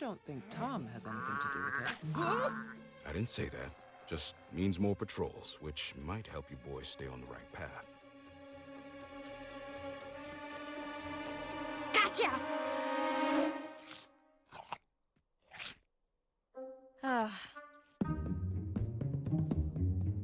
don't think Tom has anything to do with it. I didn't say that. Just means more patrols, which might help you boys stay on the right path. Gotcha! Ah,